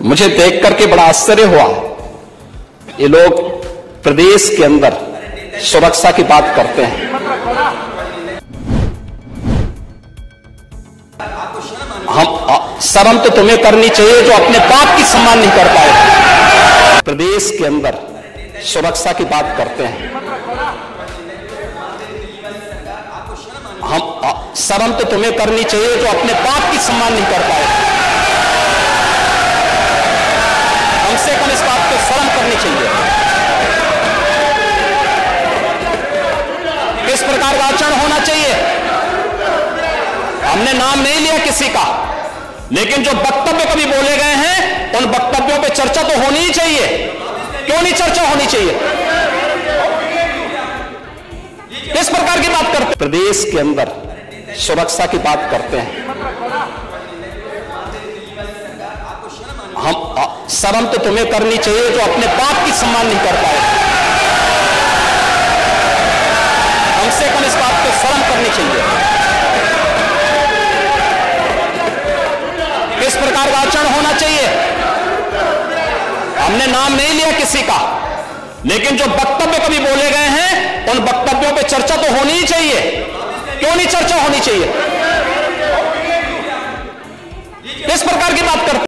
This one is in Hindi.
मुझे देख करके बड़ा आश्चर्य हुआ। ये लोग प्रदेश के अंदर सुरक्षा की बात करते हैं। हम शर्म तो तुम्हें करनी चाहिए जो अपने बाप की सम्मान नहीं कर पाए। प्रदेश के अंदर सुरक्षा की बात करते हैं। हम शर्म तो तुम्हें करनी चाहिए जो अपने बाप की सम्मान नहीं कर पाए। हमने नाम नहीं लिया किसी का। लेकिन जो वक्तव्य कभी बोले गए हैं, उन वक्तव्यों पे चर्चा तो होनी ही चाहिए। क्यों नहीं चर्चा होनी चाहिए? किस प्रकार की बात करते प्रदेश के अंदर सुरक्षा की बात करते हैं। हम शर्म तो तुम्हें करनी चाहिए जो अपने बाप की सम्मान नहीं कर हमने नाम नहीं लिया किसी का। लेकिन जो वक्तव्य कभी बोले गए हैं, उन वक्तव्यों पे चर्चा तो होनी ही चाहिए। क्यों नहीं चर्चा होनी चाहिए?